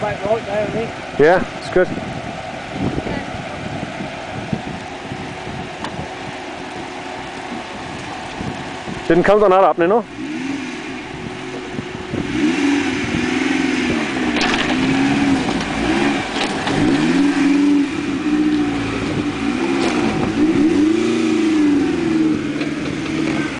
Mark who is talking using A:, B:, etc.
A: back right there, isn't he?
B: Yeah, it's good. Didn't count on that happening, no?